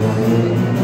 うん。